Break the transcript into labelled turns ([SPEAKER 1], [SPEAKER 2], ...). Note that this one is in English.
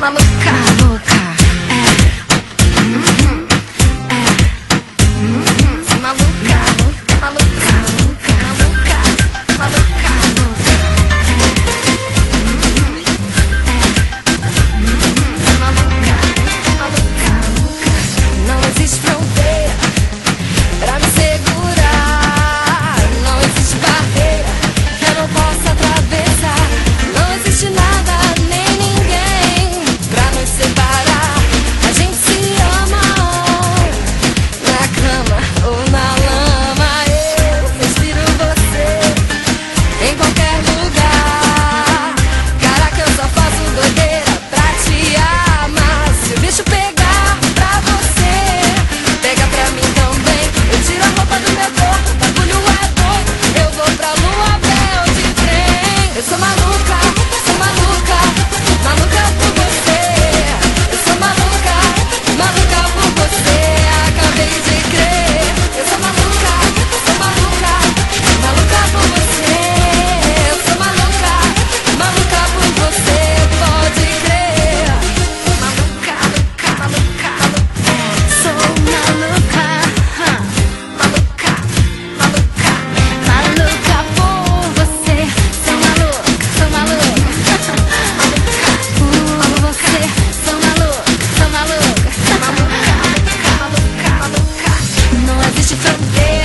[SPEAKER 1] Mama, come. It's from day